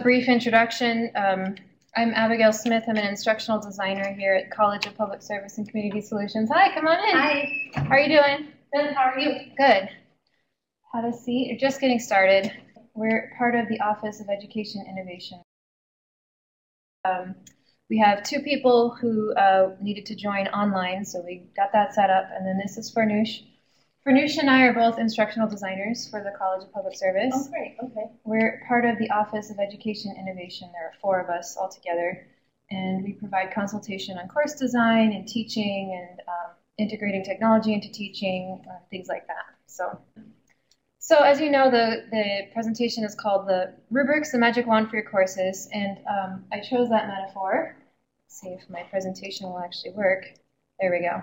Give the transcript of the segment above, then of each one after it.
brief introduction. Um, I'm Abigail Smith. I'm an instructional designer here at College of Public Service and Community Solutions. Hi, come on in. Hi. How are you doing? Good. How are you? Good. Have a seat. You're just getting started. We're part of the Office of Education Innovation. Um, we have two people who uh, needed to join online, so we got that set up. And then this is Farnoosh. Farnoosh and I are both instructional designers for the College of Public Service. Oh, great. Okay. We're part of the Office of Education Innovation. There are four of us all together, and we provide consultation on course design and teaching and um, integrating technology into teaching, uh, things like that. So, so as you know, the, the presentation is called the Rubrics, the Magic Wand for Your Courses, and um, I chose that metaphor. Let's see if my presentation will actually work. There we go.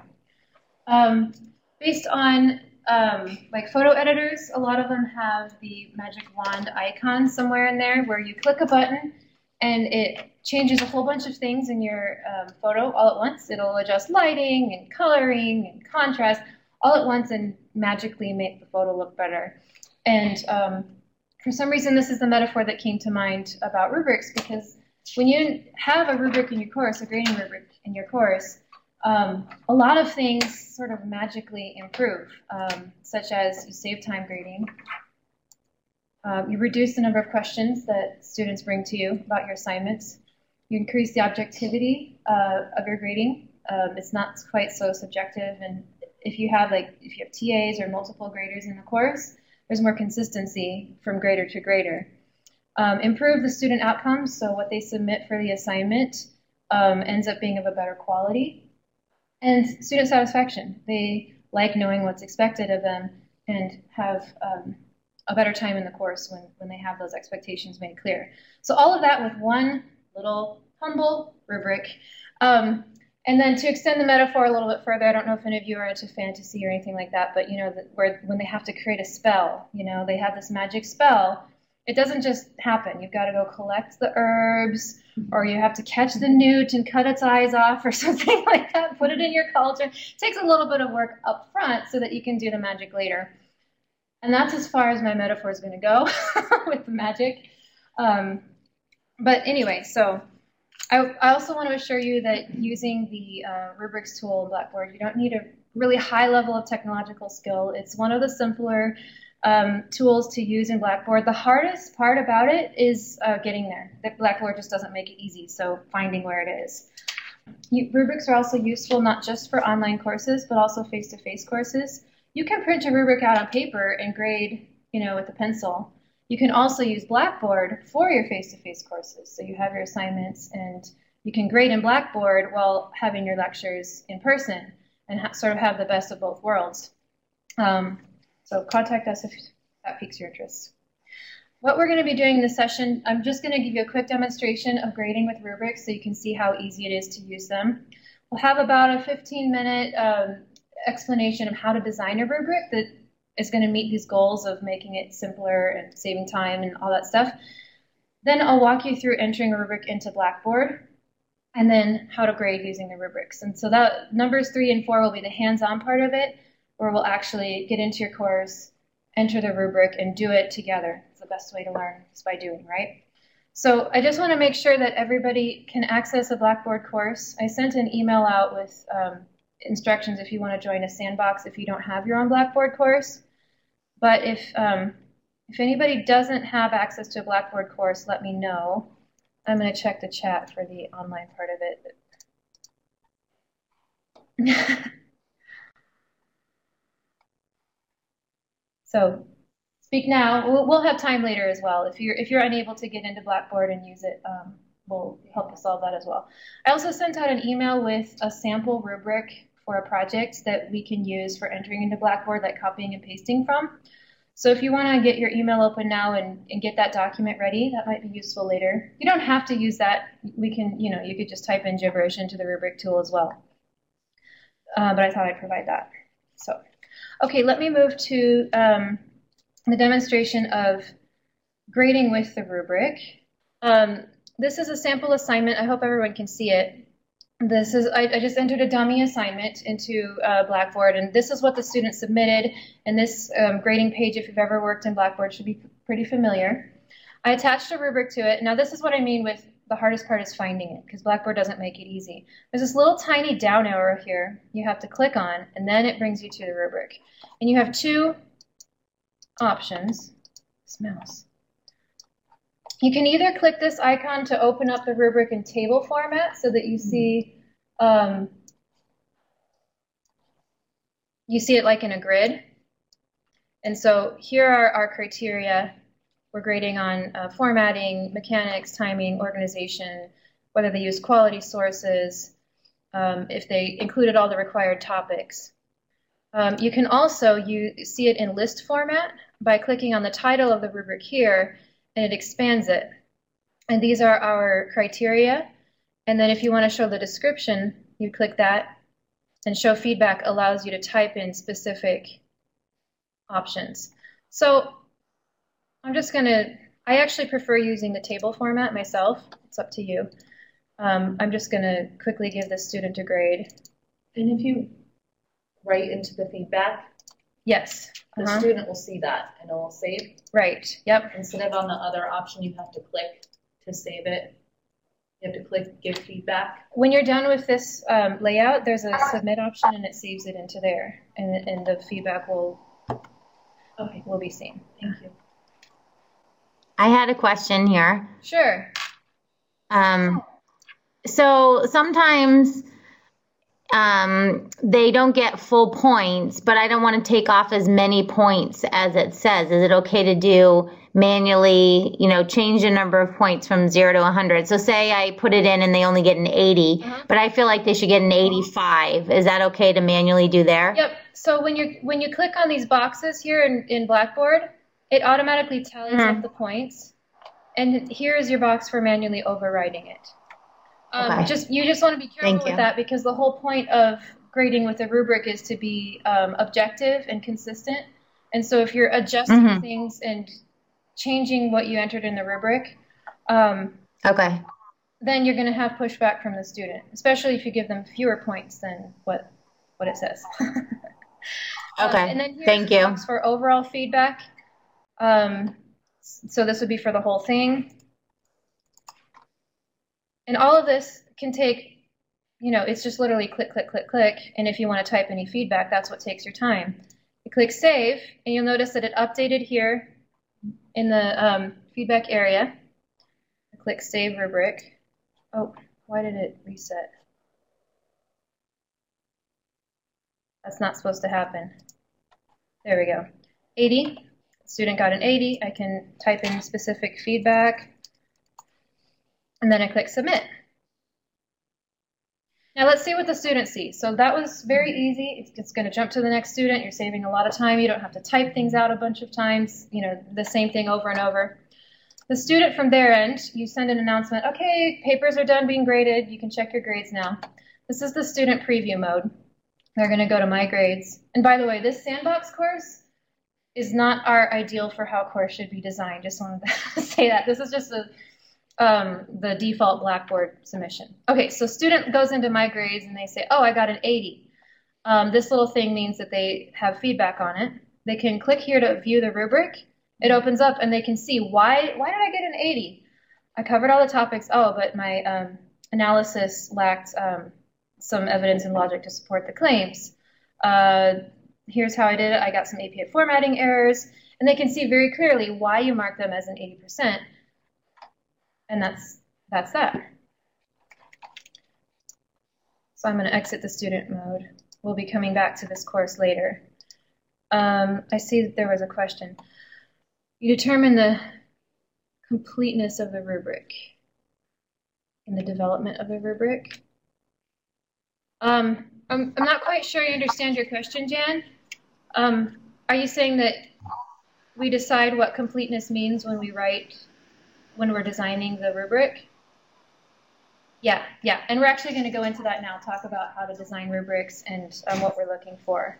Um, based on um, like photo editors, a lot of them have the magic wand icon somewhere in there where you click a button and it changes a whole bunch of things in your um, photo all at once. It'll adjust lighting and coloring and contrast all at once and magically make the photo look better. And um, for some reason, this is the metaphor that came to mind about rubrics because when you have a rubric in your course, a grading rubric in your course, um, a lot of things sort of magically improve, um, such as you save time grading, um, you reduce the number of questions that students bring to you about your assignments, you increase the objectivity uh, of your grading. Um, it's not quite so subjective, and if you have like if you have TAs or multiple graders in the course, there's more consistency from grader to grader. Um, improve the student outcomes, so what they submit for the assignment um, ends up being of a better quality. And student satisfaction. They like knowing what's expected of them and have um, a better time in the course when, when they have those expectations made clear. So all of that with one little humble rubric. Um, and then to extend the metaphor a little bit further, I don't know if any of you are into fantasy or anything like that, but you know, the, where when they have to create a spell, you know, they have this magic spell it doesn't just happen. You've got to go collect the herbs, or you have to catch the newt and cut its eyes off, or something like that. Put it in your cauldron. It takes a little bit of work up front so that you can do the magic later. And that's as far as my metaphor is going to go with the magic. Um, but anyway, so I, I, also want to assure you that using the uh, rubrics tool in Blackboard, you don't need a really high level of technological skill. It's one of the simpler um, tools to use in Blackboard. The hardest part about it is uh, getting there. The Blackboard just doesn't make it easy, so finding where it is. You, rubrics are also useful not just for online courses, but also face-to-face -face courses. You can print a rubric out on paper and grade, you know, with a pencil. You can also use Blackboard for your face-to-face -face courses. So you have your assignments and you can grade in Blackboard while having your lectures in person and sort of have the best of both worlds. Um, so contact us if that piques your interest. What we're going to be doing in this session, I'm just going to give you a quick demonstration of grading with rubrics so you can see how easy it is to use them. We'll have about a 15 minute um, explanation of how to design a rubric that is going to meet these goals of making it simpler and saving time and all that stuff. Then I'll walk you through entering a rubric into Blackboard and then how to grade using the rubrics. And so that numbers three and four will be the hands-on part of it where we'll actually get into your course, enter the rubric, and do it together. It's the best way to learn is by doing, right? So I just want to make sure that everybody can access a Blackboard course. I sent an email out with um, instructions if you want to join a sandbox if you don't have your own Blackboard course. But if, um, if anybody doesn't have access to a Blackboard course, let me know. I'm going to check the chat for the online part of it. So speak now. We'll, we'll, have time later as well. If you're if you're unable to get into Blackboard and use it, um, we'll help you solve that as well. I also sent out an email with a sample rubric for a project that we can use for entering into Blackboard, like copying and pasting from. So if you want to get your email open now and, and get that document ready, that might be useful later. You don't have to use that. We can, you know, you could just type in gibberish into the rubric tool as well. Uh, but I thought I'd provide that. So. Okay, let me move to um, the demonstration of grading with the rubric. Um, this is a sample assignment. I hope everyone can see it. This is I, I just entered a dummy assignment into uh, Blackboard, and this is what the student submitted. And this um, grading page, if you've ever worked in Blackboard, should be pretty familiar. I attached a rubric to it. Now this is what I mean with the hardest part is finding it because Blackboard doesn't make it easy. There's this little tiny down arrow here you have to click on and then it brings you to the rubric. And you have two options. This mouse. You can either click this icon to open up the rubric in table format so that you mm-hmm. see um, you see it like in a grid. And so here are our criteria. We're grading on uh, formatting, mechanics, timing, organization, whether they use quality sources, um, if they included all the required topics. Um, you can also you see it in list format by clicking on the title of the rubric here, and it expands it. And these are our criteria. And then if you want to show the description, you click that, and show feedback allows you to type in specific options. So I'm just going to, I actually prefer using the table format myself. It's up to you. Um, I'm just going to quickly give the student a grade. And if you write into the feedback, yes, the uh-huh. student will see that and it will save. Right, yep. Instead of on the other option, you have to click to save it. You have to click give feedback. When you're done with this um, layout, there's a submit option and it saves it into there. And, and the feedback will, okay, will be seen. Thank you. I had a question here. Sure. Um, so sometimes um, they don't get full points, but I don't want to take off as many points as it says. Is it okay to do manually, you know, change the number of points from zero to 100? So say I put it in and they only get an 80, uh-huh. but I feel like they should get an 85. Is that okay to manually do there? Yep. So when you when you click on these boxes here in, in Blackboard, it automatically tallies mm-hmm. up the points. And here is your box for manually overriding it. Um, okay. Just you just want to be careful Thank with you. that because the whole point of grading with a rubric is to be um, objective and consistent. And so if you're adjusting mm-hmm. things and changing what you entered in the rubric, um, okay, then you're going to have pushback from the student, especially if you give them fewer points than what what it says. Um, okay. and then Thank you. For overall feedback, um, so this would be for the whole thing. And all of this can take, you know, it's just literally click, click, click, click. And if you want to type any feedback, that's what takes your time. You click Save, and you'll notice that it updated here in the um, feedback area. I click Save Rubric. Oh, why did it reset? That's not supposed to happen. There we go. 80. Student got an 80. I can type in specific feedback and then I click submit. Now let's see what the student sees. So that was very easy. It's going to jump to the next student. You're saving a lot of time. You don't have to type things out a bunch of times, you know, the same thing over and over. The student from their end, you send an announcement, okay, papers are done being graded. You can check your grades now. This is the student preview mode. They're going to go to My Grades. And by the way, this sandbox course is not our ideal for how course should be designed. Just wanted to say that. This is just a um, the default Blackboard submission. Okay, so student goes into my grades and they say, oh, I got an 80. Um, this little thing means that they have feedback on it. They can click here to view the rubric. It opens up and they can see why, why did I get an 80? I covered all the topics. Oh, but my um, analysis lacked um, some evidence and logic to support the claims. Uh, here's how I did it. I got some APA formatting errors. And they can see very clearly why you mark them as an 80%. And that's, that's that. So I'm going to exit the student mode. We'll be coming back to this course later. Um, I see that there was a question. You determine the completeness of the rubric in the development of the rubric. Um, I'm, I'm not quite sure I understand your question, Jan. Um, are you saying that we decide what completeness means when we write when we're designing the rubric. Yeah, yeah, and we're actually going to go into that now, talk about how to design rubrics and um, what we're looking for.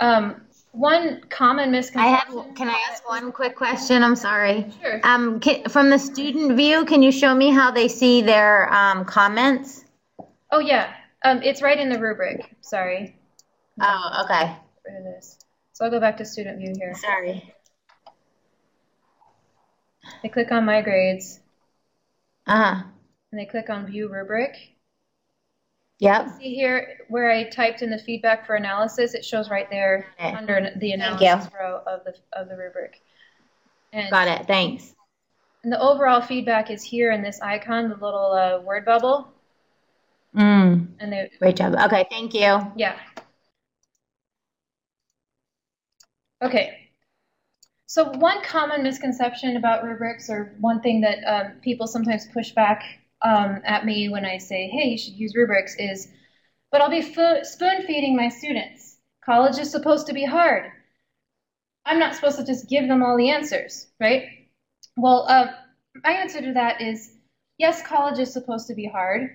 Um, one common misconception. I have. Can I ask one quick question? I'm sorry. Sure. Um, can, from the student view, can you show me how they see their um, comments? Oh yeah, um, it's right in the rubric. Sorry. Oh, okay. Rid of this. So I'll go back to student view here. Sorry. They click on My Grades, Uh-huh. and they click on View Rubric. Yep. See here where I typed in the feedback for analysis, it shows right there Okay. under the analysis row of the, of the rubric. And, Got it. Thanks. and the overall feedback is here in this icon, the little uh, word bubble. Mm. And they, Great job. Okay. Thank you. yeah. Okay. So one common misconception about rubrics, or one thing that um, people sometimes push back um, at me when I say, hey, you should use rubrics is, but I'll be spoon feeding my students. College is supposed to be hard. I'm not supposed to just give them all the answers, right? Well, uh, my answer to that is yes, college is supposed to be hard,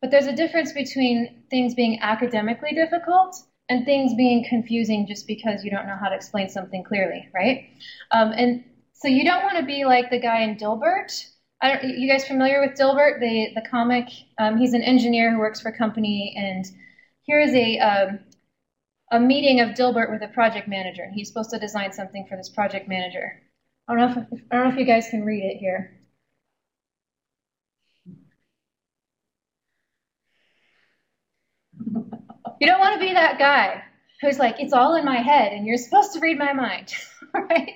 but there's a difference between things being academically difficult and things being confusing just because you don't know how to explain something clearly, right? Um, and so you don't want to be like the guy in Dilbert. I don't, you guys familiar with Dilbert, the the comic? Um, he's an engineer who works for a company, and here is a um, a meeting of Dilbert with a project manager, and he's supposed to design something for this project manager. I don't know if I don't know if you guys can read it here. You don't want to be that guy who's like, it's all in my head and you're supposed to read my mind, right?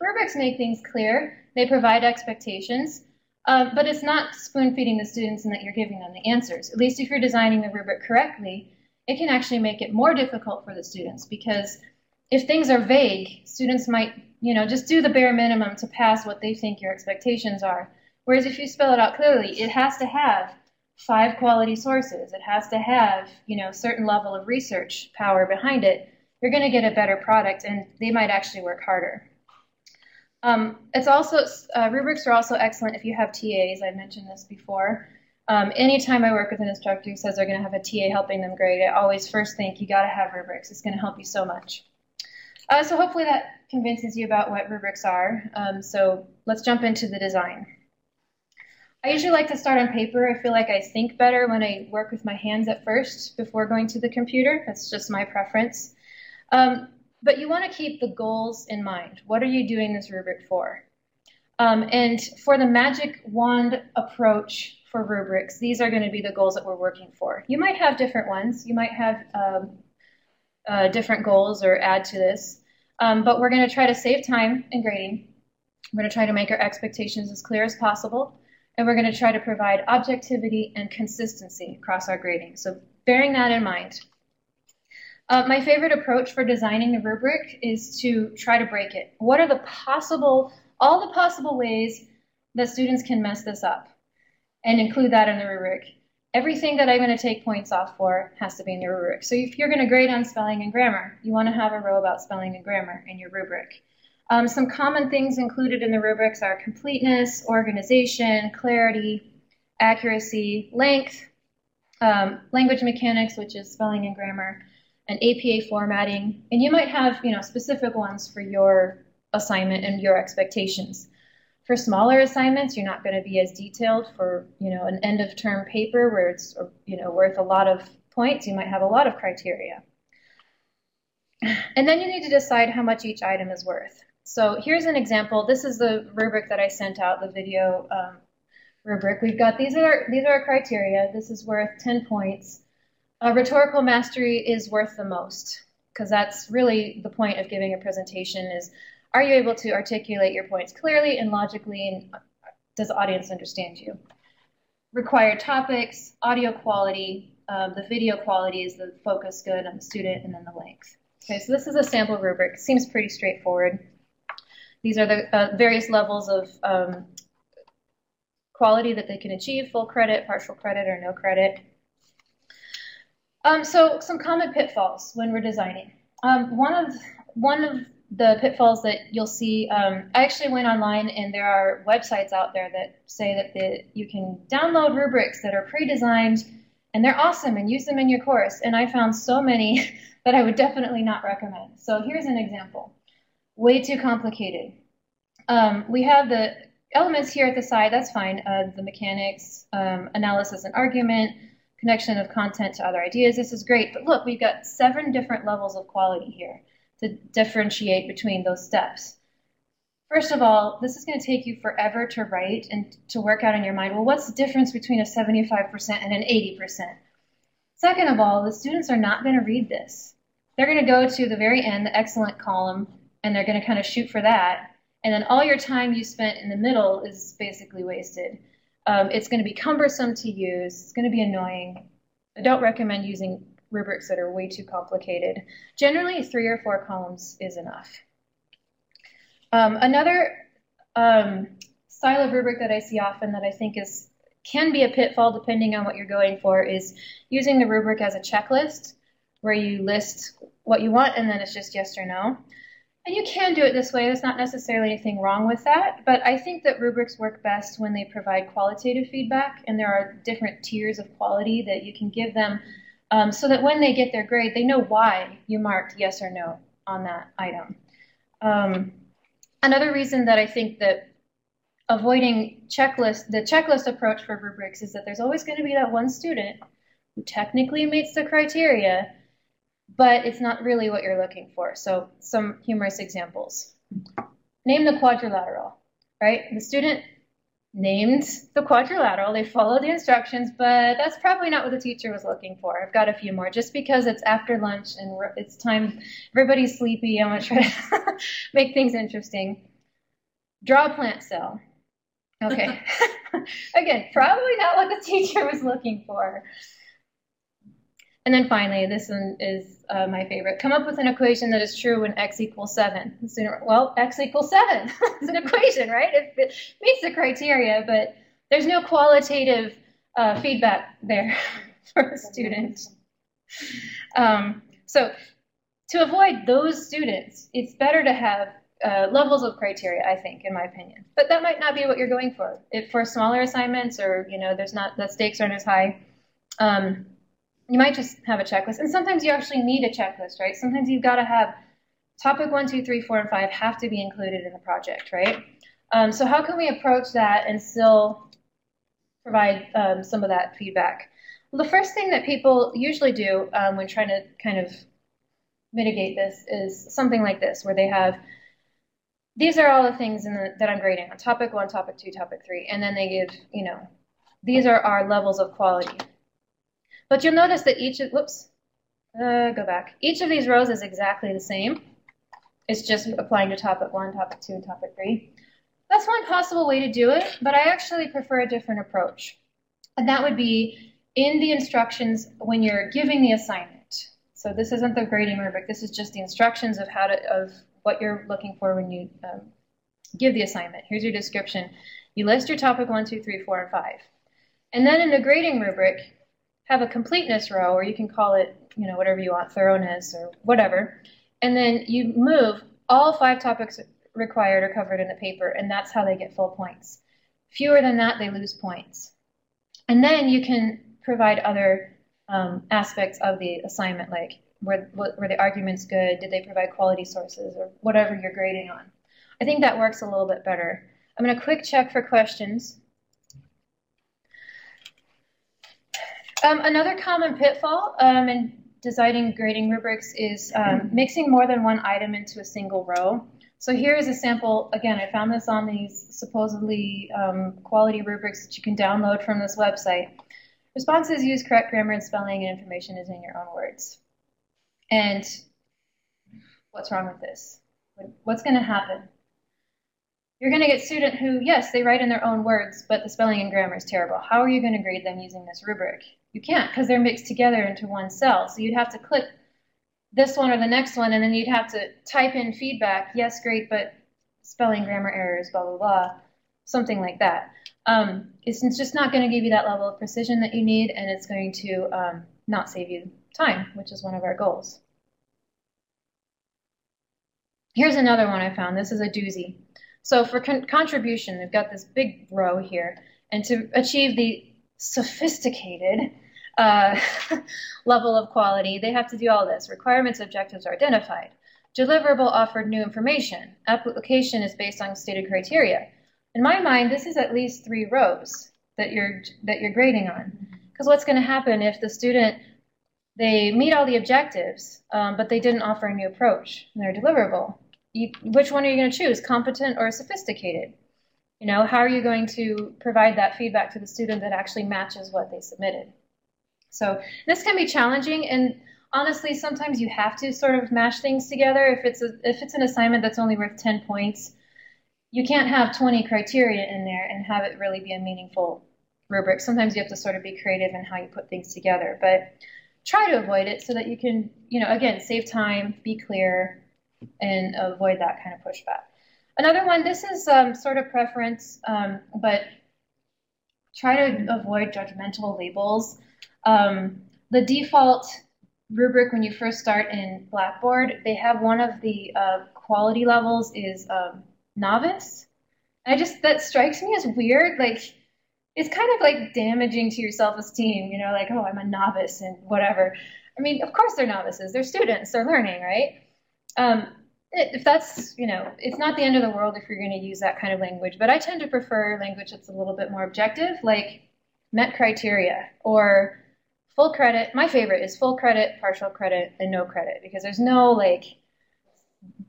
Rubrics make things clear. They provide expectations, uh, but it's not spoon feeding the students and that you're giving them the answers. At least if you're designing the rubric correctly, it can actually make it more difficult for the students because if things are vague, students might, you know, just do the bare minimum to pass what they think your expectations are. Whereas if you spell it out clearly, it has to have five quality sources. It has to have, you know, certain level of research power behind it. You're going to get a better product, and they might actually work harder. Um, it's also uh, rubrics are also excellent if you have TAs. I mentioned this before. Um, anytime I work with an instructor who says they're going to have a TA helping them grade, I always first think you got to have rubrics. It's going to help you so much. Uh, so hopefully that convinces you about what rubrics are. Um, so let's jump into the design. I usually like to start on paper. I feel like I think better when I work with my hands at first before going to the computer. That's just my preference. Um, but you want to keep the goals in mind. What are you doing this rubric for? Um, and for the magic wand approach for rubrics, these are going to be the goals that we're working for. You might have different ones. You might have um, uh, different goals or add to this. Um, but we're going to try to save time in grading. We're going to try to make our expectations as clear as possible and we're going to try to provide objectivity and consistency across our grading. So bearing that in mind. Uh, my favorite approach for designing the rubric is to try to break it. What are the possible, all the possible ways that students can mess this up and include that in the rubric. Everything that I'm going to take points off for has to be in the rubric. So if you're going to grade on spelling and grammar, you want to have a row about spelling and grammar in your rubric. Um, some common things included in the rubrics are completeness, organization, clarity, accuracy, length, um, language mechanics, which is spelling and grammar, and APA formatting. And you might have, you know, specific ones for your assignment and your expectations. For smaller assignments, you're not going to be as detailed. For you know, an end of term paper where it's you know worth a lot of points, you might have a lot of criteria. And then you need to decide how much each item is worth. So here's an example. This is the rubric that I sent out, the video um, rubric. We've got these are these are our criteria. This is worth 10 points. Uh, rhetorical mastery is worth the most because that's really the point of giving a presentation is are you able to articulate your points clearly and logically and does the audience understand you? Required topics, audio quality, um, the video quality is the focus good on the student and then the length. Okay, so this is a sample rubric. Seems pretty straightforward. These are the uh, various levels of um, quality that they can achieve, full credit, partial credit, or no credit. Um, so some common pitfalls when we're designing. Um, one of one of the pitfalls that you'll see, um, I actually went online and there are websites out there that say that the, you can download rubrics that are pre-designed and they're awesome and use them in your course. And I found so many that I would definitely not recommend. So here's an example. Way too complicated. Um, we have the elements here at the side, that's fine. Uh, the mechanics, um, analysis and argument, connection of content to other ideas. This is great. But look, we've got seven different levels of quality here to differentiate between those steps. First of all, this is going to take you forever to write and to work out in your mind. Well, what's the difference between a 75% and an 80%? Second of all, the students are not going to read this. They're going to go to the very end, the excellent column, and they're going to kind of shoot for that. And then all your time you spent in the middle is basically wasted. Um, it's going to be cumbersome to use. It's going to be annoying. I don't recommend using rubrics that are way too complicated. Generally, three or four columns is enough. Um, another um, style of rubric that I see often that I think is can be a pitfall depending on what you're going for is using the rubric as a checklist where you list what you want and then it's just yes or no. And you can do it this way. There's not necessarily anything wrong with that, but I think that rubrics work best when they provide qualitative feedback, and there are different tiers of quality that you can give them um, so that when they get their grade, they know why you marked yes or no on that item. Um, another reason that I think that avoiding checklist, the checklist approach for rubrics is that there's always going to be that one student who technically meets the criteria, but it's not really what you're looking for. So some humorous examples. Name the quadrilateral, right? The student named the quadrilateral, they followed the instructions, but that's probably not what the teacher was looking for. I've got a few more. Just because it's after lunch and it's time, everybody's sleepy, I'm gonna try to make things interesting. Draw a plant cell. Okay. Again, probably not what the teacher was looking for. And then finally, this one is uh, my favorite. Come up with an equation that is true when x equals 7. Well, x equals 7. it's an equation, right? It, it, meets the criteria, but there's no qualitative uh, feedback there for a student. Um, so to avoid those students, it's better to have uh, levels of criteria, I think, in my opinion. But that might not be what you're going for. If for smaller assignments or, you know, there's not, the stakes aren't as high, um, you might just have a checklist. And sometimes you actually need a checklist, right? Sometimes you've got to have topic one, two, three, four, and five have to be included in the project, right? Um, so how can we approach that and still provide um, some of that feedback? Well, the first thing that people usually do um, when trying to kind of mitigate this is something like this, where they have these are all the things the, that I'm grading on topic one, topic two, topic three, and then they give, you know, these are our levels of quality. But you'll notice that each of, whoops, uh, go back. Each of these rows is exactly the same. It's just applying to topic one, topic two, and topic three. That's one possible way to do it, but I actually prefer a different approach. And that would be in the instructions when you're giving the assignment. So this isn't the grading rubric, this is just the instructions of how to, of what you're looking for when you um, give the assignment. Here's your description. You list your topic one, two, three, four, and five. And then in the grading rubric, have a completeness row, or you can call it, you know, whatever you want, thoroughness or whatever. And then you move all five topics required are covered in the paper, and that's how they get full points. Fewer than that, they lose points. And then you can provide other um, aspects of the assignment, like were, were the arguments good? Did they provide quality sources or whatever you're grading on? I think that works a little bit better. I'm going to quick check for questions. Um, another common pitfall um, in designing grading rubrics is um, mixing more than one item into a single row. So here is a sample. Again, I found this on these supposedly um, quality rubrics that you can download from this website. Responses use correct grammar and spelling, and information is in your own words. And what's wrong with this? What's going to happen? You're going to get student who, yes, they write in their own words, but the spelling and grammar is terrible. How are you going to grade them using this rubric? You can't because they're mixed together into one cell. So you'd have to click this one or the next one, and then you'd have to type in feedback. Yes, great, but spelling, grammar errors, blah, blah, blah, something like that. Um, it's, just not going to give you that level of precision that you need, and it's going to um, not save you time, which is one of our goals. Here's another one I found. This is a doozy. So for con contribution, they've got this big row here. And to achieve the sophisticated uh, level of quality, they have to do all this. Requirements, objectives are identified. Deliverable offered new information. Application is based on stated criteria. In my mind, this is at least three rows that you're that you're grading on. Because what's going to happen if the student they meet all the objectives, um, but they didn't offer a new approach and they're deliverable? You, which one are you going to choose, competent or sophisticated? You know, how are you going to provide that feedback to the student that actually matches what they submitted? So this can be challenging, and honestly, sometimes you have to sort of mash things together. If it's a, if it's an assignment that's only worth 10 points, you can't have 20 criteria in there and have it really be a meaningful rubric. Sometimes you have to sort of be creative in how you put things together, but try to avoid it so that you can, you know, again, save time, be clear, and avoid that kind of pushback. Another one, this is um, sort of preference, um, but try to avoid judgmental labels. Um, the default rubric when you first start in Blackboard, they have one of the uh, quality levels is um, novice. I just, that strikes me as weird. Like, it's kind of like damaging to your self-esteem, you know, like, oh, I'm a novice and whatever. I mean, of course they're novices. They're students. They're learning, right? Um, if that's, you know, it's not the end of the world if you're going to use that kind of language, but I tend to prefer language that's a little bit more objective, like met criteria or full credit. My favorite is full credit, partial credit, and no credit because there's no like,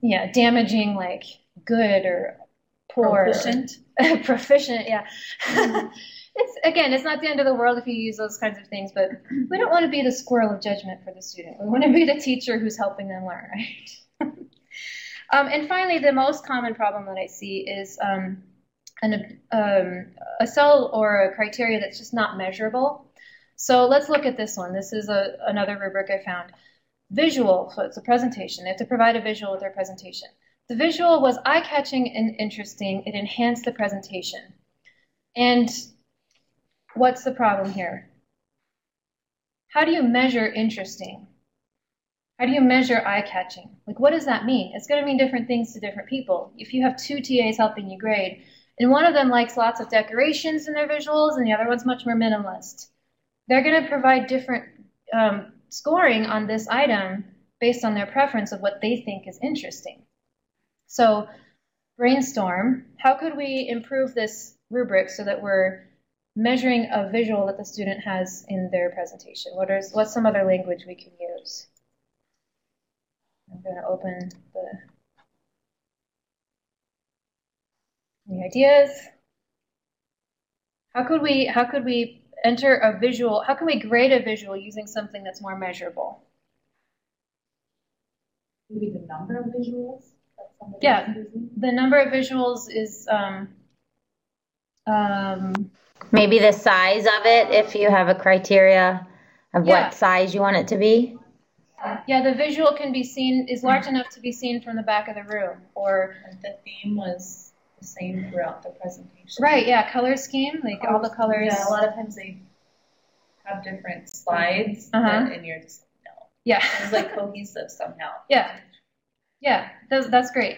yeah, damaging like good or poor. Proficient. proficient, yeah. it's again, it's not the end of the world if you use those kinds of things, but we don't want to be the squirrel of judgment for the student. We want to be the teacher who's helping them learn, right? Um, and finally, the most common problem that I see is um, an, um, a cell or a criteria that's just not measurable. So let's look at this one. This is a, another rubric I found. Visual, so it's a presentation. They have to provide a visual with their presentation. The visual was eye-catching and interesting. It enhanced the presentation. And what's the problem here? How do you measure interesting? How do you measure eye-catching? Like, what does that mean? It's going to mean different things to different people. If you have two TAs helping you grade, and one of them likes lots of decorations in their visuals, and the other one's much more minimalist, they're going to provide different um, scoring on this item based on their preference of what they think is interesting. So brainstorm, how could we improve this rubric so that we're measuring a visual that the student has in their presentation? What is, what's some other language we can use? I'm going to open the any ideas? How could we how could we enter a visual? How can we grade a visual using something that's more measurable? Maybe the number of visuals yeah, the number of visuals is um, um, maybe the size of it if you have a criteria of Yeah. what size you want it to be. Yeah, the visual can be seen is large enough to be seen from the back of the room, or the theme was the same throughout the presentation. right, yeah, color scheme, like all the colors. Yeah, a lot of times they have different slides, Uh-huh. and, and you're just like, no. Yeah, It's like cohesive somehow. yeah, yeah, that's that's great.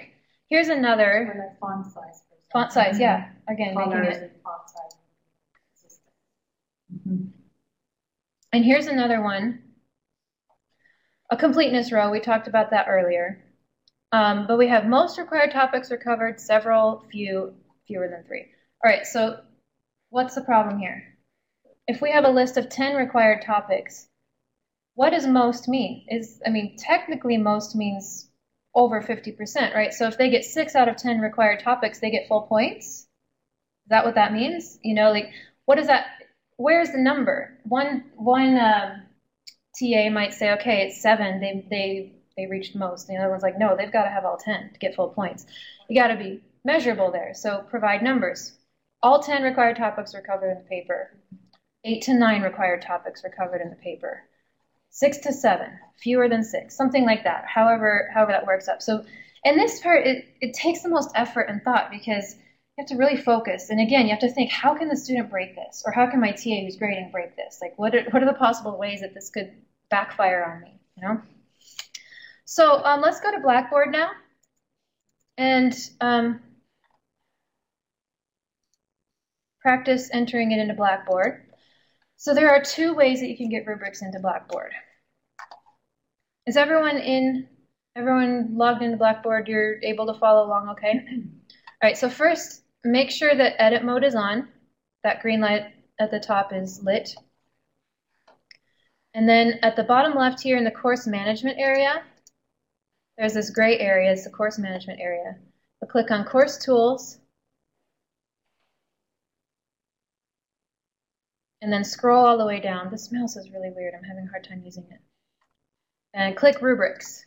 Here's another font size. font size. Yeah, again, making it. and font size. Mm-hmm. And here's another one. A completeness row. We talked about that earlier. Um, but we have most required topics are covered, several, few, fewer than three. All right, so what's the problem here? If we have a list of 10 required topics, what does most mean? Is I mean, technically most means over 50%, right? So if they get 6 out of 10 required topics, they get full points? Is that what that means? You know, like what is that where's the number? One one um, TA might say, okay, it's seven. They they they reached most. The other one's like, no, they've got to have all ten to get full points. You got to be measurable there. So provide numbers. All ten required topics were covered in the paper. Eight to nine required topics were covered in the paper. Six to seven, fewer than six, something like that. However, however that works up. So, in this part, it, it takes the most effort and thought because have to really focus. And again, you have to think, how can the student break this? Or how can my TA who's grading break this? Like, what are, what are the possible ways that this could backfire on me, you know? So um, let's go to Blackboard now. And um, practice entering it into Blackboard. So there are two ways that you can get rubrics into Blackboard. Is everyone in, everyone logged into Blackboard? You're able to follow along okay? All right, so first, make sure that edit mode is on. That green light at the top is lit. And then at the bottom left here in the course management area, there's this gray area, it's the course management area. I'll click on course tools. And then scroll all the way down. This mouse is really weird. I'm having a hard time using it. And click rubrics.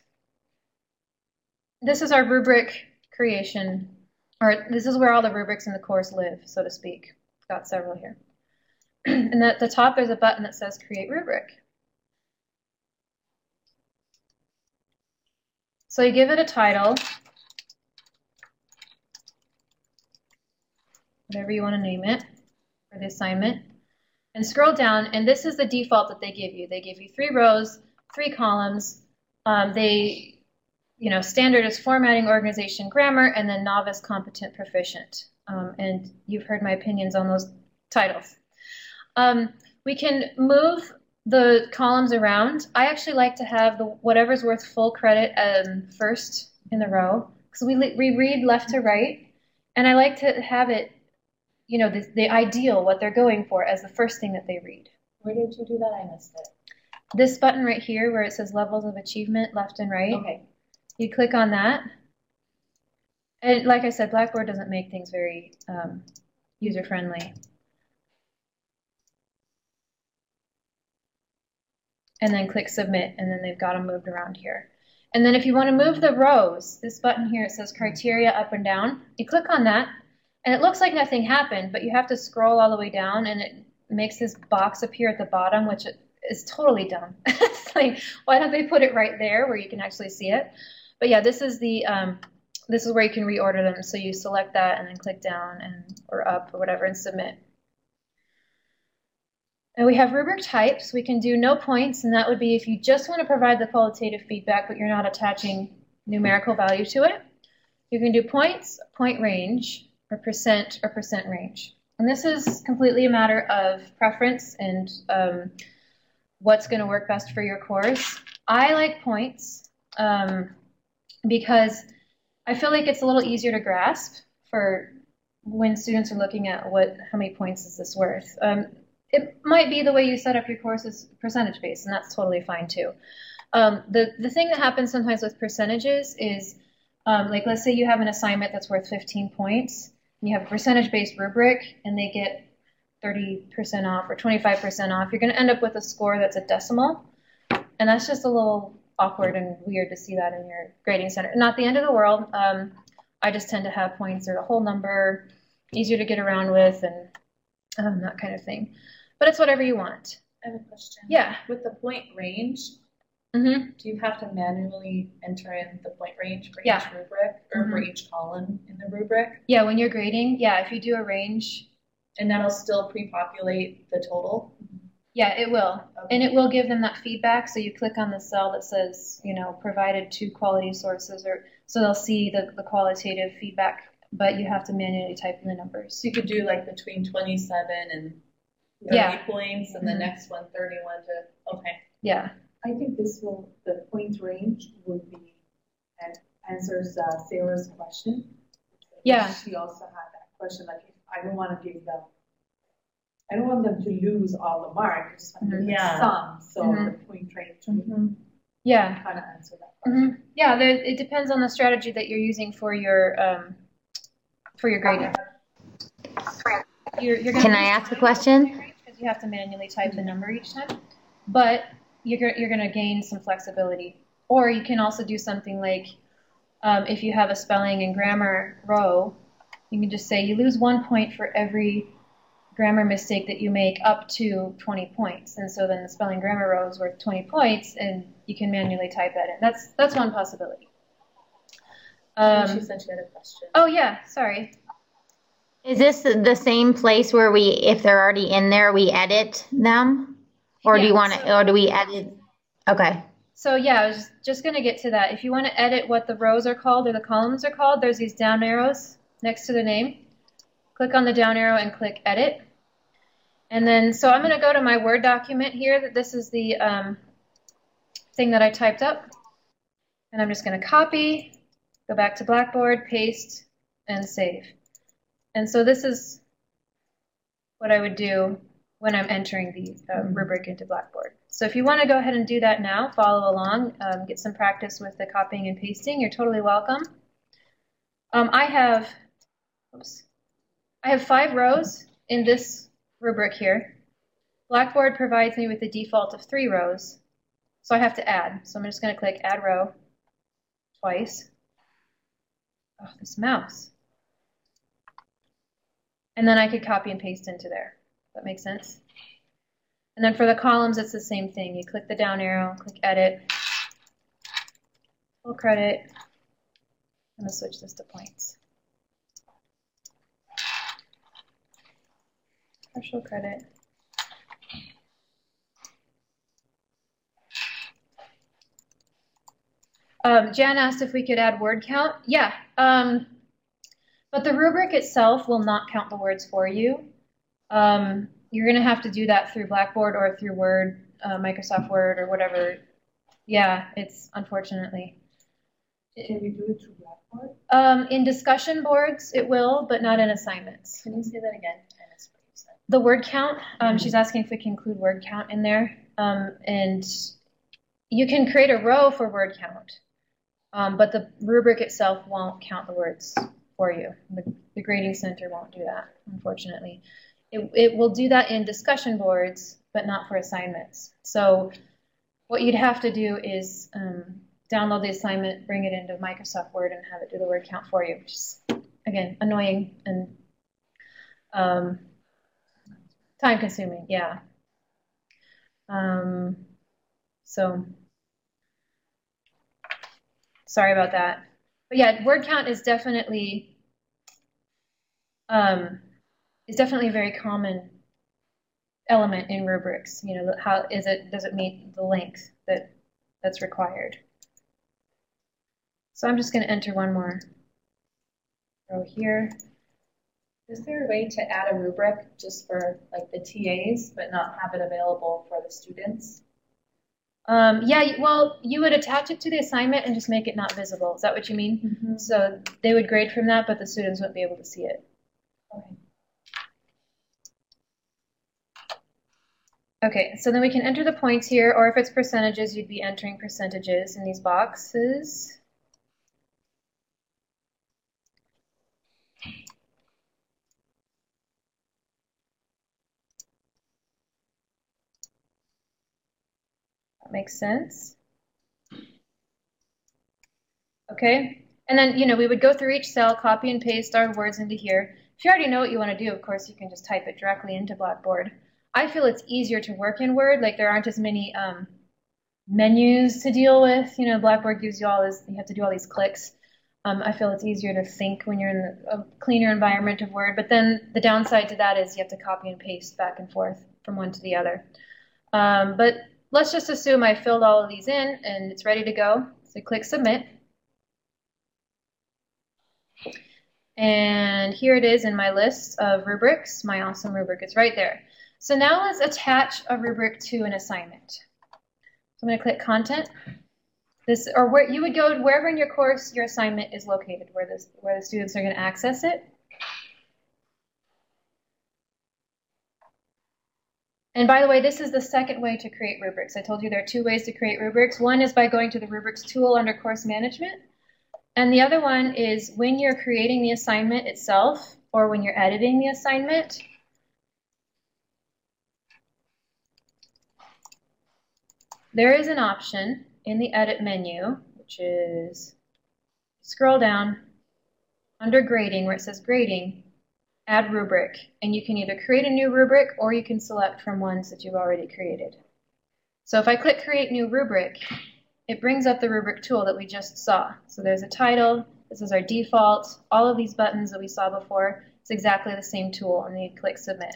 This is our rubric creation, or this is where all the rubrics in the course live, so to speak. Got several here. and at the top there's a button that says create rubric. So you give it a title, whatever you want to name it for the assignment, and scroll down, and this is the default that they give you. They give you three rows, three columns. Um, they, you know, standard is formatting, organization, grammar, and then novice, competent, proficient. Um, and you've heard my opinions on those titles. Um, we can move the columns around. I actually like to have the whatever's worth full credit um, first in the row because we, we read left to right, and I like to have it, you know, the, the ideal, what they're going for, as the first thing that they read. Where did you do that? I missed it. This button right here where it says levels of achievement left and right, Okay. You click on that. And like I said, Blackboard doesn't make things very um, user friendly. and then click submit and then they've got them moved around here. And then if you want to move the rows, this button here, it says criteria up and down. You click on that and it looks like nothing happened, but you have to scroll all the way down and it makes this box appear at the bottom, which is totally dumb. it's like, why don't they put it right there where you can actually see it? But yeah, this is the um, this is where you can reorder them. So you select that and then click down and or up or whatever and submit. And we have rubric types. We can do no points, and that would be if you just want to provide the qualitative feedback, but you're not attaching numerical value to it. You can do points, point range, or percent, or percent range. And this is completely a matter of preference and um, what's going to work best for your course. I like points um, because I feel like it's a little easier to grasp for when students are looking at what how many points is this worth. Um, it might be the way you set up your course is percentage based, and that's totally fine too. Um, the, the thing that happens sometimes with percentages is, um, like let's say you have an assignment that's worth 15 points, and you have a percentage based rubric, and they get 30% off or 25% off, you're going to end up with a score that's a decimal, and that's just a little awkward and weird to see that in your grading center. Not the end of the world. Um, I just tend to have points or a whole number, easier to get around with, and um, that kind of thing but it's whatever you want. I have a question. Yeah. With the point range, Mm-hmm. do you have to manually enter in the point range for Yeah. each rubric or for Mhm. each column in the rubric? Yeah, when you're grading, yeah, if you do a range, And that'll still pre-populate the total? Yeah, it will. Okay. And it will give them that feedback. So you click on the cell that says, you know, provided two quality sources, or so they'll see the, the qualitative feedback, but you have to manually type in the numbers. So you could do like between twenty-seven and thirty Yeah. points and the Mhm. next one 31 to, okay. Yeah. I think this will, the point range would be, and answers uh, Sarah's question. Yeah. She also had that question, like, if I don't want to give them, I don't want them to lose all the marks. I just want to give them Yeah. some, so Mhm. the point range would Yeah. kind of answer that question. hmm Yeah, there, it depends on the strategy that you're using for your um, for your grading. You're, you're gonna Can I ask a question? Because you have to manually type the number each time, but you're you're going to gain some flexibility. Or you can also do something like um, if you have a spelling and grammar row, you can just say you lose one point for every grammar mistake that you make up to 20 points, and so then the spelling grammar row is worth 20 points, and you can manually type that in. That's that's one possibility. And she Um, said she had a question. oh yeah, sorry. Is this the same place where we, if they're already in there, we edit them? Or do Yeah, you want to, so- or do we edit? Okay. So yeah, I was just going to get to that. If you want to edit what the rows are called or the columns are called, there's these down arrows next to the name. Click on the down arrow and click edit. And then, so I'm going to go to my Word document here. That This is the um, thing that I typed up. And I'm just going to copy, go back to Blackboard, paste, and save. And so this is what I would do when I'm entering the uh, rubric into Blackboard. So if you want to go ahead and do that now, follow along, um, get some practice with the copying and pasting, you're totally welcome. Um, I have, oops, I have five rows in this rubric here. Blackboard provides me with the default of three rows, so I have to add. So I'm just going to click Add Row twice. Oh, this mouse. And then I could copy and paste into there. That makes sense? And then for the columns, it's the same thing. You click the down arrow, click Edit, full credit. I'm going to switch this to points. Partial credit. Um, Jan asked if we could add word count. Yeah, um, but the rubric itself will not count the words for you. Um, you're going to have to do that through Blackboard or through Word, uh, Microsoft Word, or whatever. Yeah, it's unfortunately. Can we do it through Blackboard? Um, in discussion boards, it will, but not in assignments. Can you say that again? I missed what you said. The word count, um, she's asking if we can include word count in there. Um, and you can create a row for word count, um, but the rubric itself won't count the words for you. The, the grading center won't do that, unfortunately. It, it will do that in discussion boards, but not for assignments. So what you'd have to do is um, download the assignment, bring it into Microsoft Word, and have it do the word count for you, which is, again, annoying and um, time consuming, yeah. Um, so, sorry about that. But yeah, word count is definitely um, is definitely a very common element in rubrics. You know, how is it? Does it meet the length that that's required? So I'm just going to enter one more row here. Is there a way to add a rubric just for like the TAs, but not have it available for the students? Um, yeah, well, you would attach it to the assignment and just make it not visible. Is that what you mean? Mm-hmm. So they would grade from that, but the students wouldn't be able to see it. Okay. Okay, so then we can enter the points here, or if it's percentages, you'd be entering percentages in these boxes. That makes sense. Okay, and then, you know, we would go through each cell, copy and paste our words into here. If you already know what you want to do, of course, you can just type it directly into Blackboard. I feel it's easier to work in Word, like there aren't as many um, menus to deal with. You know, Blackboard gives you all this, you have to do all these clicks. Um, I feel it's easier to think when you're in a cleaner environment of Word, but then the downside to that is you have to copy and paste back and forth from one to the other. Um, but let's just assume I filled all of these in and it's ready to go. So click Submit. And here it is in my list of rubrics. My awesome rubric is right there. So now let's attach a rubric to an assignment. So I'm going to click Content. This, or where you would go wherever in your course your assignment is located, where this where the students are going to access it. And by the way, this is the second way to create rubrics. I told you there are two ways to create rubrics. One is by going to the rubrics tool under course management. And the other one is when you're creating the assignment itself or when you're editing the assignment. There is an option in the edit menu, which is scroll down under grading where it says grading, add rubric. And you can either create a new rubric or you can select from ones that you've already created. So if I click create new rubric, it brings up the rubric tool that we just saw. So there's a title, this is our default, all of these buttons that we saw before, it's exactly the same tool, and then you click submit.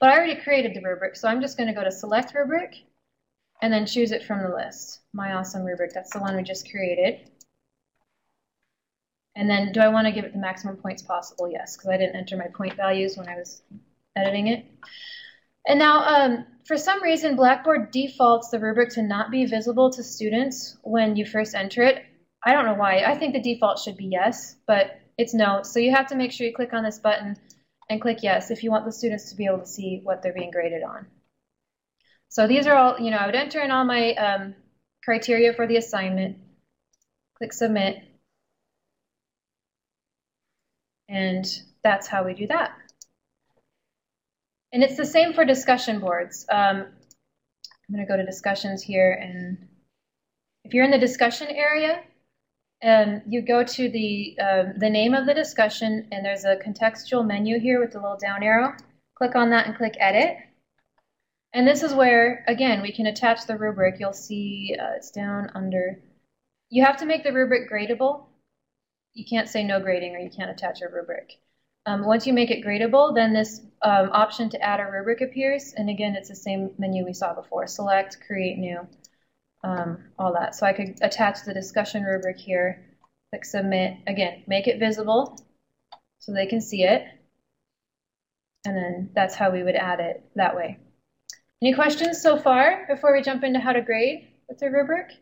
But I already created the rubric, so I'm just going to go to select rubric, and then choose it from the list. My awesome rubric, that's the one we just created. And then do I want to give it the maximum points possible? Yes, because I didn't enter my point values when I was editing it. And now, um, for some reason, Blackboard defaults the rubric to not be visible to students when you first enter it. I don't know why. I think the default should be yes, but it's no. So you have to make sure you click on this button and click yes if you want the students to be able to see what they're being graded on. So these are all, you know, I would enter in all my um, criteria for the assignment, click submit, and that's how we do that. And it's the same for discussion boards. Um, I'm going to go to discussions here, and if you're in the discussion area, and you go to the um, the name of the discussion, and there's a contextual menu here with the little down arrow. Click on that and click Edit. And this is where, again, we can attach the rubric. You'll see uh, it's down under. You have to make the rubric gradable. You can't say no grading or you can't attach a rubric. Um, once you make it gradable, then this um, option to add a rubric appears. And again, it's the same menu we saw before. Select, create new, um, all that. So I could attach the discussion rubric here, click submit. Again, make it visible so they can see it. And then that's how we would add it that way. Any questions so far before we jump into how to grade with the rubric?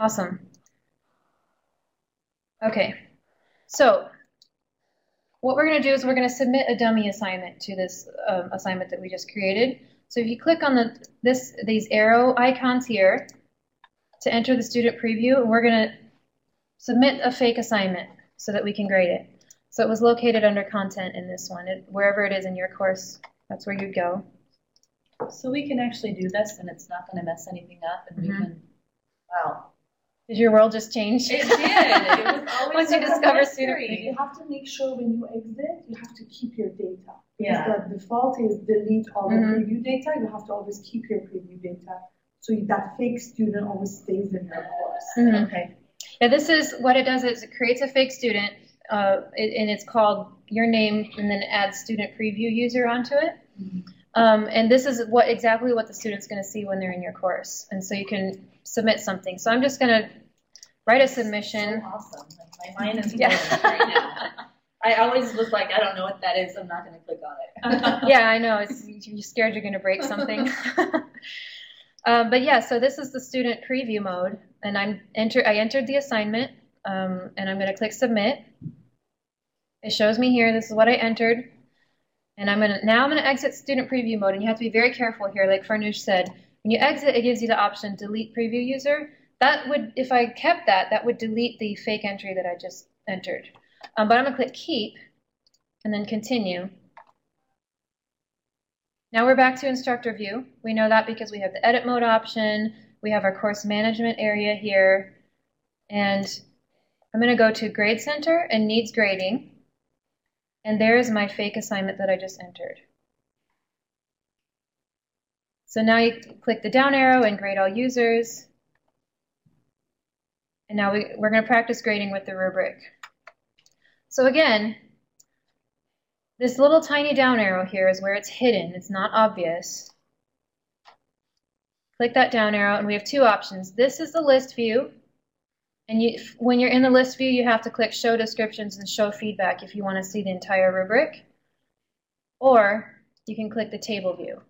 Awesome. Okay, so what we're going to do is we're going to submit a dummy assignment to this um, assignment that we just created. So if you click on the this these arrow icons here to enter the student preview, we're going to submit a fake assignment so that we can grade it. So it was located under content in this one, it, wherever it is in your course that's where you'd go. So we can actually do this and it's not gonna mess anything up and we Mhm. can, wow. Did your world just change? It did. It was always Once you discover student. You have to make sure when you exit, you have to keep your data. Yeah. Because the default is delete all the Mhm. preview data, you have to always keep your preview data. So that fake student always stays in your course. Mhm. Okay. Yeah, this is what it does is it creates a fake student, uh, and it's called your name, and then add student preview user onto it. Mhm. Um, and this is what exactly what the student's going to see when they're in your course, and so you can submit something. So I'm just going to write a submission. So awesome. Like my mind is Yeah. right now. I always was like, I don't know what that is. I'm not gonna click on it. yeah, I know. It's, you're scared you're going to break something. um, but yeah, so this is the student preview mode, and I'm enter. I entered the assignment, um, and I'm going to click submit. It shows me here. This is what I entered, and I'm going to now I'm going to exit student preview mode, and you have to be very careful here. Like Farnoosh said, when you exit, it gives you the option delete preview user. That would, if I kept that, that would delete the fake entry that I just entered. Um, but I'm to click keep, and then continue. Now we're back to instructor view. We know that because we have the edit mode option, we have our course management area here, and I'm going to go to Grade Center and Needs Grading, and there's my fake assignment that I just entered. So now you click the down arrow and grade all users, and now we, we're going to practice grading with the rubric. So again, this little tiny down arrow here is where it's hidden. It's not obvious. Click that down arrow, and we have two options. This is the list view, and you, when you're in the list view, you have to click Show Descriptions and Show Feedback if you want to see the entire rubric. Or you can click the Table View.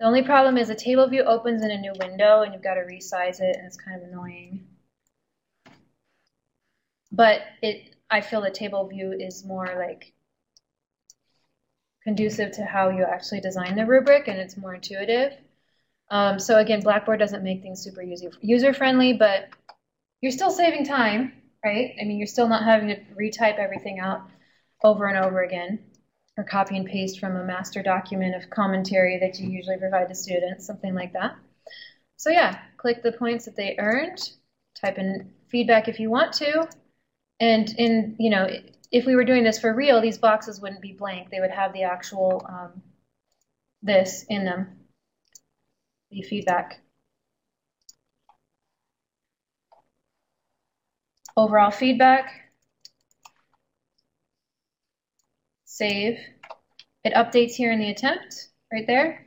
The only problem is the table view opens in a new window, and you've got to resize it, and it's kind of annoying. But it, I feel the table view is more like conducive to how you actually design the rubric and it's more intuitive. Um, so again, Blackboard doesn't make things super user friendly, but you're still saving time, right? I mean, you're still not having to retype everything out over and over again or copy and paste from a master document of commentary that you usually provide to students, something like that. So yeah, click the points that they earned, type in feedback if you want to, and in, you know, if we were doing this for real, these boxes wouldn't be blank. They would have the actual um, this in them, the feedback. Overall feedback. Save. It updates here in the attempt, right there.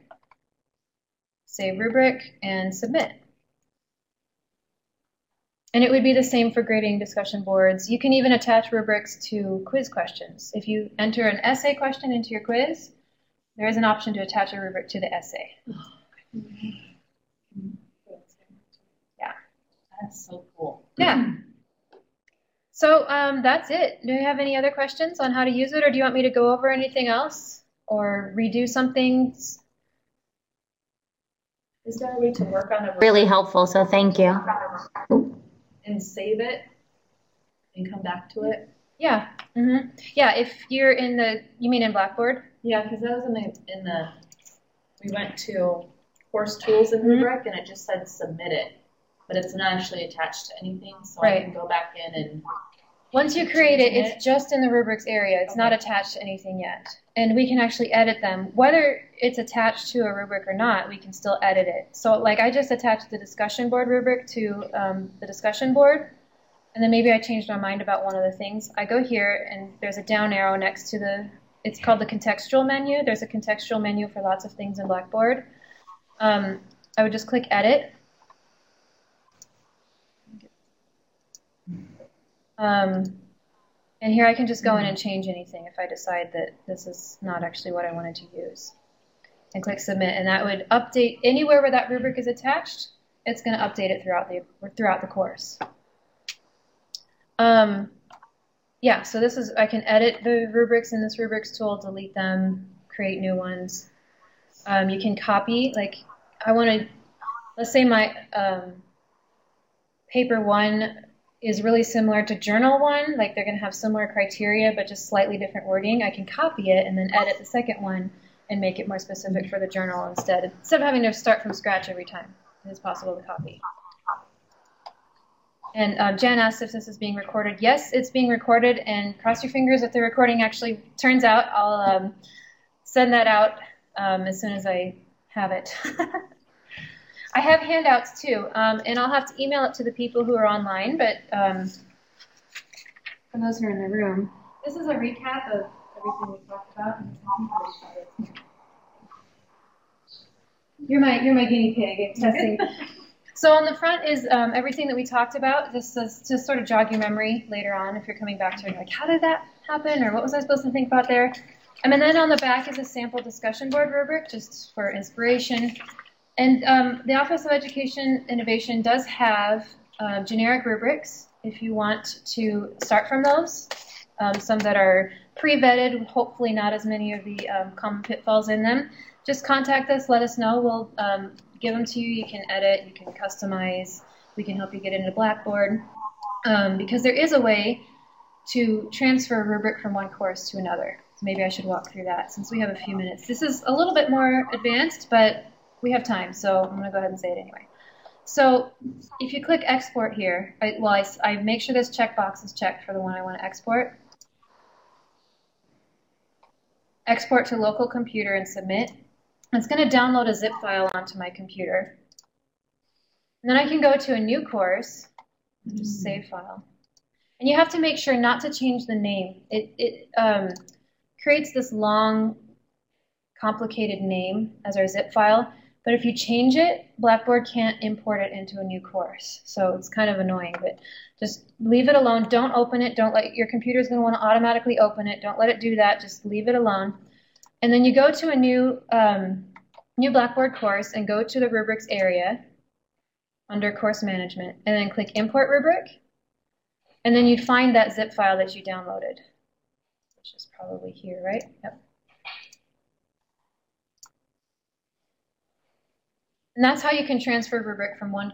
Save rubric and submit. And it would be the same for grading discussion boards. You can even attach rubrics to quiz questions. If you enter an essay question into your quiz, there is an option to attach a rubric to the essay. Oh, yeah. That's so cool. Yeah. So um, that's it. Do you have any other questions on how to use it, or do you want me to go over anything else or redo something? Is there a way to work on a rubric Really helpful, so thank you. and save it and come back to it? Yeah. hmm Yeah. If you're in the, you mean in Blackboard? Yeah, because that was in the, in the, we went to course tools in Mhm. rubric and it just said submit it. But it's not actually attached to anything, so Right. I can go back in and, Once you create it, it's just in the rubrics area. It's not attached to anything yet. And we can actually edit them. Whether it's attached to a rubric or not, we can still edit it. So, like, I just attached the discussion board rubric to um, the discussion board. And then maybe I changed my mind about one of the things. I go here, and there's a down arrow next to the, it's called the contextual menu. There's a contextual menu for lots of things in Blackboard. Um, I would just click edit. Um, and here I can just go in and change anything if I decide that this is not actually what I wanted to use. And click submit, and that would update anywhere where that rubric is attached. It's going to update it throughout the throughout the course. Um, yeah, so this is I can edit the rubrics in this rubrics tool, delete them, create new ones. Um, you can copy, like I want to, let's say my um, paper one is really similar to journal one, like they're going to have similar criteria but just slightly different wording. I can copy it and then edit the second one and make it more specific for the journal instead, instead of having to start from scratch every time. It is possible to copy. And um, Jan asked if this is being recorded. Yes, it's being recorded, and cross your fingers if the recording actually turns out. I'll um, send that out um, as soon as I have it. I have handouts too, um, and I'll have to email it to the people who are online, but um, for those who are in the room, this is a recap of everything we talked about. You're my you're my guinea pig in testing. So on the front is um, everything that we talked about. This is to sort of jog your memory later on if you're coming back to it. Like, how did that happen, or what was I supposed to think about there? And then on the back is a sample discussion board rubric, just for inspiration. And um, the Office of Education Innovation does have uh, generic rubrics if you want to start from those. Um, some that are pre-vetted, hopefully not as many of the um, common pitfalls in them. Just contact us, let us know. We'll um, give them to you. You can edit, you can customize. We can help you get into Blackboard. Um, because there is a way to transfer a rubric from one course to another. So maybe I should walk through that since we have a few minutes. This is a little bit more advanced, but we have time, so I'm going to go ahead and say it anyway. So if you click export here, I, well, I, I make sure this checkbox is checked for the one I want to export. Export to local computer and submit. It's going to download a zip file onto my computer. And then I can go to a new course, just save file. And you have to make sure not to change the name. It, it um, creates this long, complicated name as our zip file. But if you change it, Blackboard can't import it into a new course. So it's kind of annoying, but just leave it alone. Don't open it. Don't let your computer's going to want to automatically open it. Don't let it do that. Just leave it alone. And then you go to a new um, new Blackboard course and go to the rubrics area under course management and then click import rubric. And then you'd find that zip file that you downloaded, which is probably here, right? Yep. And that's how you can transfer rubric from one,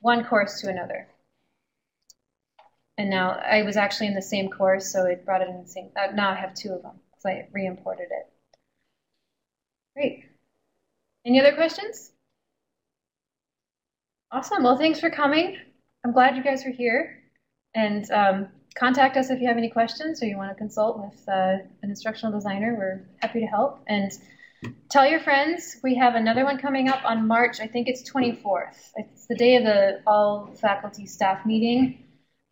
one course to another. And now I was actually in the same course, so it brought it in the same. Uh, now I have two of them because I re-imported it. Great. Any other questions? Awesome. Well, thanks for coming. I'm glad you guys are here. And um, contact us if you have any questions or you want to consult with uh, an instructional designer. We're happy to help. And tell your friends. We have another one coming up on March, I think it's 24th. It's the day of the all faculty staff meeting.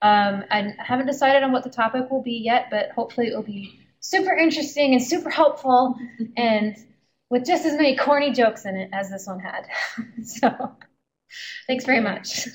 Um, I haven't decided on what the topic will be yet, but hopefully it will be super interesting and super helpful and with just as many corny jokes in it as this one had. so thanks very much.